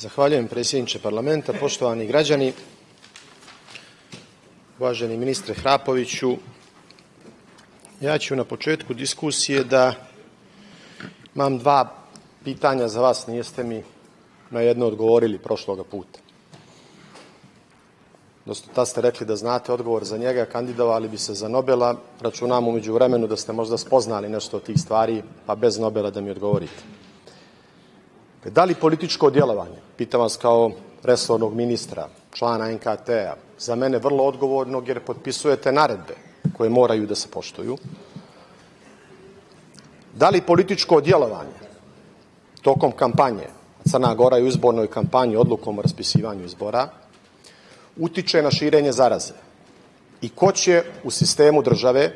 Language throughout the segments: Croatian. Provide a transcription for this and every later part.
Zahvaljujem predsjedniče parlamenta, poštovani građani, uvaženi ministre Hrapoviću. Ja ću na početku diskusije da imam dva pitanja za vas, nijeste mi na jedno odgovorili prošloga puta. Dosta tad ste rekli da znate odgovor za njega, kandidovali bi se za Nobela, računam umeđu vremenu da ste možda spoznali nešto od tih stvari, pa bez Nobela da mi odgovorite. Da li političko djelovanje, pitam vas kao resornog ministra, člana NKT-a, za mene vrlo odgovornog jer potpisujete naredbe koje moraju da se poštuju, da li političko djelovanje tokom kampanje, Crna Gora je u izbornoj kampanji odlukom o raspisivanju izbora, utiče na širenje zaraze? I ko će u sistemu države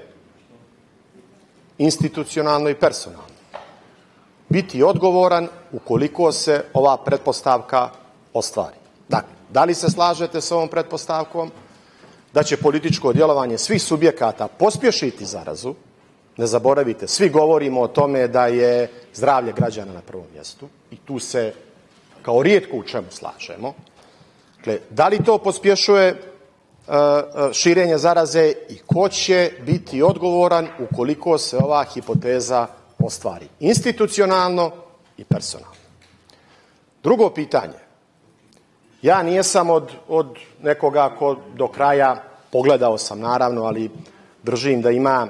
institucionalno i personalno biti odgovoran ukoliko se ova pretpostavka ostvari. Dakle, da li se slažete s ovom pretpostavkom da će političko djelovanje svih subjekata pospješiti zarazu, ne zaboravite, svi govorimo o tome da je zdravlje građana na prvom mjestu i tu se kao rijetko u čemu slažemo. Dakle, da li to pospješuje e, e, širenje zaraze i ko će biti odgovoran ukoliko se ova hipoteza ostvari institucionalno i personalno. Drugo pitanje. Ja nijesam od, od nekoga ko do kraja, pogledao sam naravno, ali držim da ima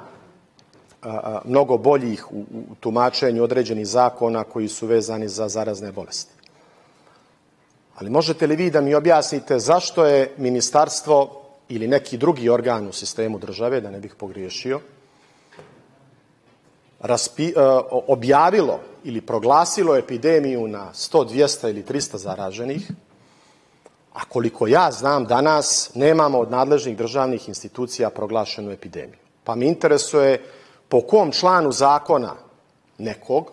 mnogo boljih u, u tumačenju određenih zakona koji su vezani za zarazne bolesti. Ali možete li vi da mi objasnite zašto je ministarstvo ili neki drugi organ u sistemu države, da ne bih pogriješio, raspi, uh, objavilo ili proglasilo epidemiju na 100, 200 ili 300 zaraženih, a koliko ja znam danas nemamo od nadležnih državnih institucija proglašenu epidemiju. Pa mi interesuje po kom članu zakona nekog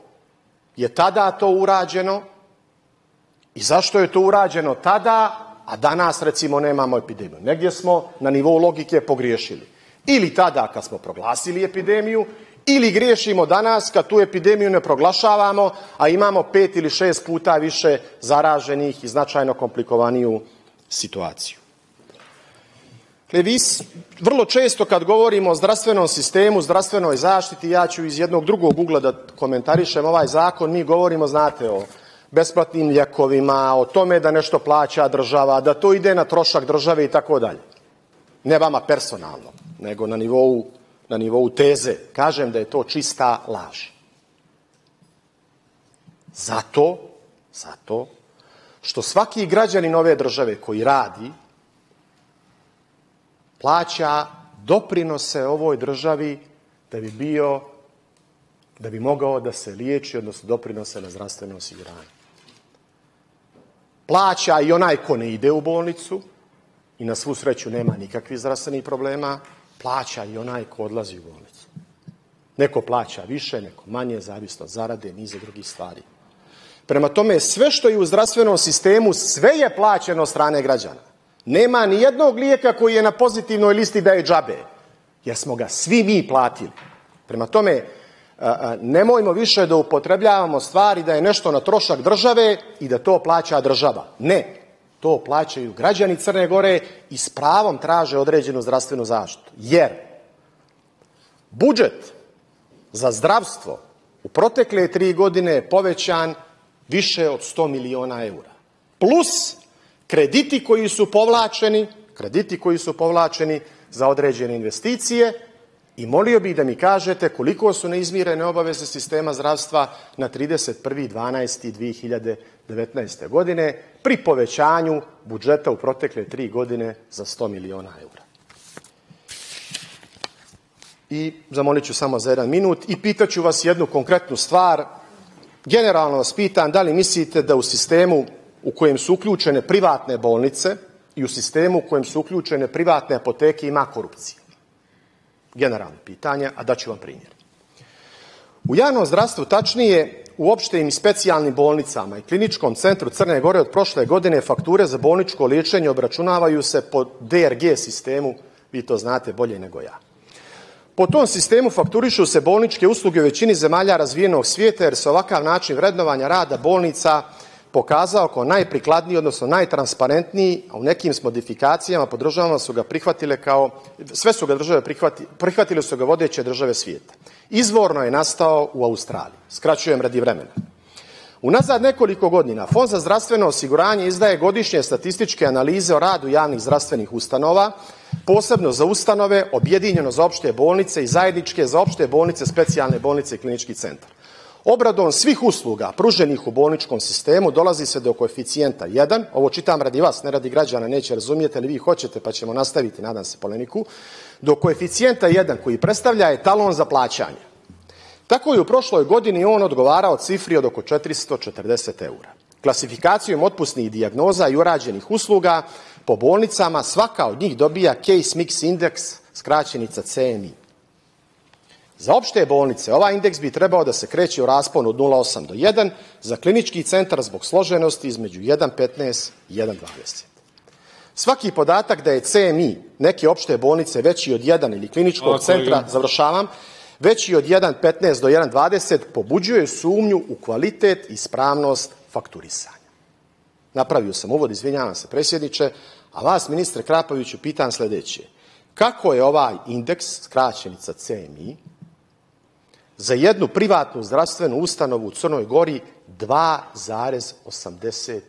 je tada to urađeno i zašto je to urađeno tada, a danas recimo nemamo epidemiju. Negdje smo na nivou logike pogriješili. Ili tada kad smo proglasili epidemiju ili griješimo danas kad tu epidemiju ne proglašavamo, a imamo pet ili šest puta više zaraženih i značajno komplikovaniju situaciju. Levis, vrlo često kad govorimo o zdravstvenom sistemu, zdravstvenoj zaštiti, ja ću iz jednog drugog ugla da komentarišem ovaj zakon, mi govorimo, znate, o besplatnim ljekovima, o tome da nešto plaća država, da to ide na trošak države i tako dalje. Ne vama personalno, nego na nivou na nivou teze. Kažem da je to čista laž. Zato, zato što svaki građanin ove države koji radi plaća doprinose ovoj državi da bi bio da bi mogao da se liječi, odnosno doprinose na zdravstveno osiguranje. Plaća i onaj ko ne ide u bolnicu i na svu sreću nema nikakvih zdravstvenih problema, plaća i onaj ko odlazi u bolnicu. Neko plaća više, neko manje, zavisno zarade, niza drugih stvari. Prema tome, sve što je u zdravstvenom sistemu, sve je plaćeno strane građana. Nema ni jednog lijeka koji je na pozitivnoj listi da je džabe, jer smo ga svi mi platili. Prema tome, nemojmo više da upotrebljavamo stvari da je nešto na trošak države i da to plaća država. Ne, to plaćaju građani Crne Gore i s pravom traže određenu zdravstvenu zaštitu. Jer budžet za zdravstvo u protekle tri godine je povećan više od 100 miliona eura. Plus krediti koji su povlačeni, krediti koji su povlačeni za određene investicije i molio bih da mi kažete koliko su neizmirene obaveze sistema zdravstva na 31.12.2019. godine pri povećanju budžeta u protekle tri godine za 100 miliona eura. I zamolit ću samo za jedan minut i pitaću vas jednu konkretnu stvar. Generalno vas pitan da li mislite da u sistemu u kojem su uključene privatne bolnice i u sistemu u kojem su uključene privatne apoteke ima korupcije? Generalno pitanje, a daću vam primjer. U javnom zdravstvu, tačnije u opštim i specijalnim bolnicama i kliničkom centru Crne Gore od prošle godine fakture za bolničko liječenje obračunavaju se po DRG sistemu, vi to znate bolje nego ja. Po tom sistemu fakturišu se bolničke usluge u većini zemalja razvijenog svijeta jer se ovakav način vrednovanja rada bolnica pokazao kao najprikladniji, odnosno najtransparentniji, a u nekim modifikacijama po državama su ga prihvatile kao, sve su ga države prihvatile, prihvatile su ga vodeće države svijeta. Izvorno je nastao u Australiji. Skraćujem radi vremena. Unazad nekoliko godina Fond za zdravstveno osiguranje izdaje godišnje statističke analize o radu javnih zdravstvenih ustanova, posebno za ustanove, objedinjeno za opšte bolnice i zajedničke za opšte bolnice, specijalne bolnice i klinički centar. Obradom svih usluga pruženih u bolničkom sistemu dolazi se do koeficijenta 1, ovo čitam radi vas, ne radi građana, neće razumijete, ali vi hoćete pa ćemo nastaviti, nadam se, polemiku, do koeficijenta 1 koji predstavlja etalon za plaćanje. Tako je u prošloj godini on odgovarao cifri od oko 440 eura. Klasifikacijom otpusnih dijagnoza i urađenih usluga po bolnicama svaka od njih dobija Case Mix Index, skraćenica CMI. Za opšte bolnice ovaj indeks bi trebao da se kreće u rasponu od 0,8 do 1, za klinički centar zbog složenosti između 1,15 i 1,20. Svaki podatak da je CMI neke opšte bolnice veći od 1 ili kliničkog centra, završavam, veći od 1,15 do 1,20 pobuđuje sumnju u kvalitet i ispravnost fakturisanja. Napravio sam uvod, izvinjavam se predsjedniče, a vas, ministre Krapoviću, pitam sledeće. Kako je ovaj indeks, skraćenica CMI, za jednu privatnu zdravstvenu ustanovu u Crnoj Gori 2,83?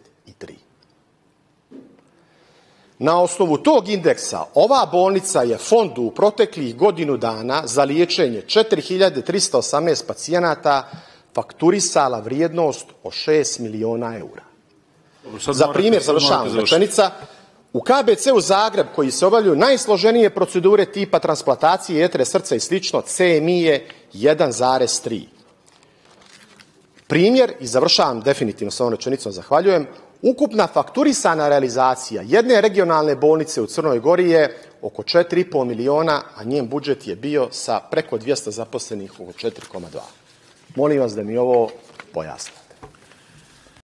Na osnovu tog indeksa ova bolnica je fondu u proteklih godinu dana za liječenje 4318 pacijenata fakturisala vrijednost od 6 miliona eura. Za primjer, završavam, rečenica, u KBC-u Zagreb, koji se obavljaju najsloženije procedure tipa transplantacije jetre, srca i slično, CMI je 1,3. Primjer, i završavam definitivno sa ovom rečenicom, zahvaljujem, ukupna fakturisana realizacija jedne regionalne bolnice u Crnoj Gori je oko 4,5 miliona, a njen budžet je bio sa preko 200 zaposlenih oko 4,2. Molim vas da mi ovo pojasnite.